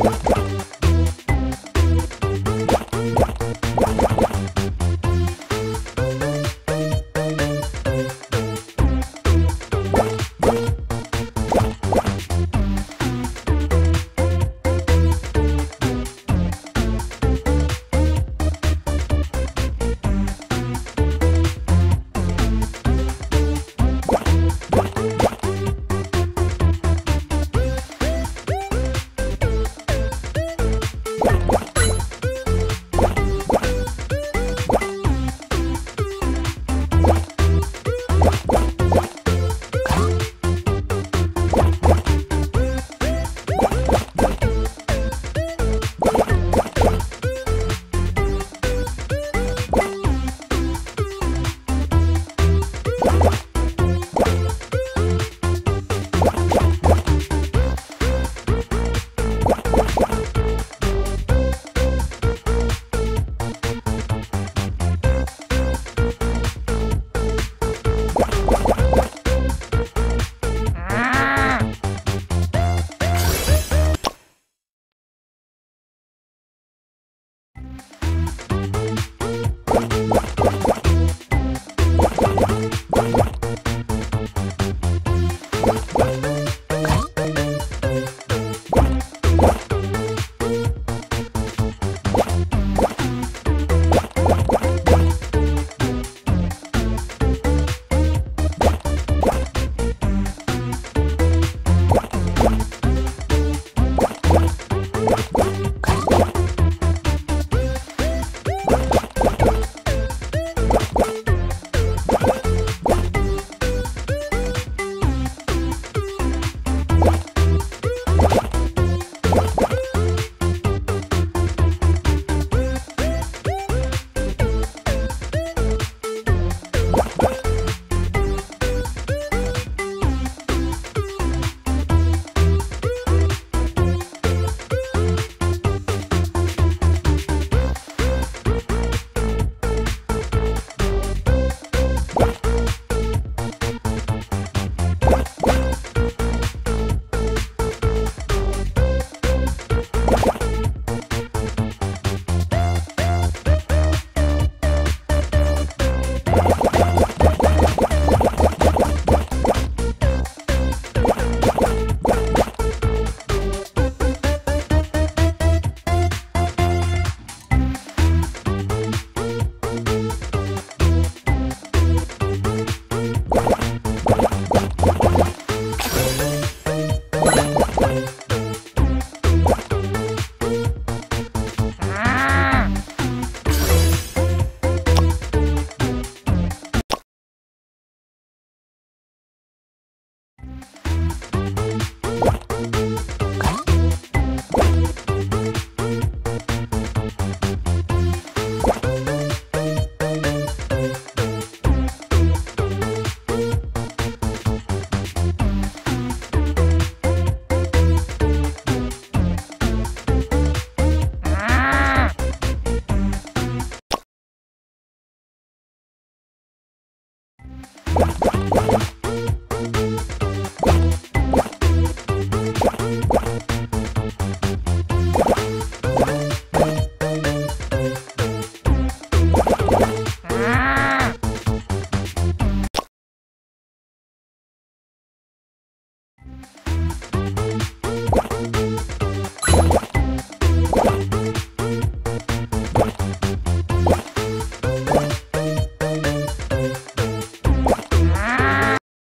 Wow. Bye. Bye.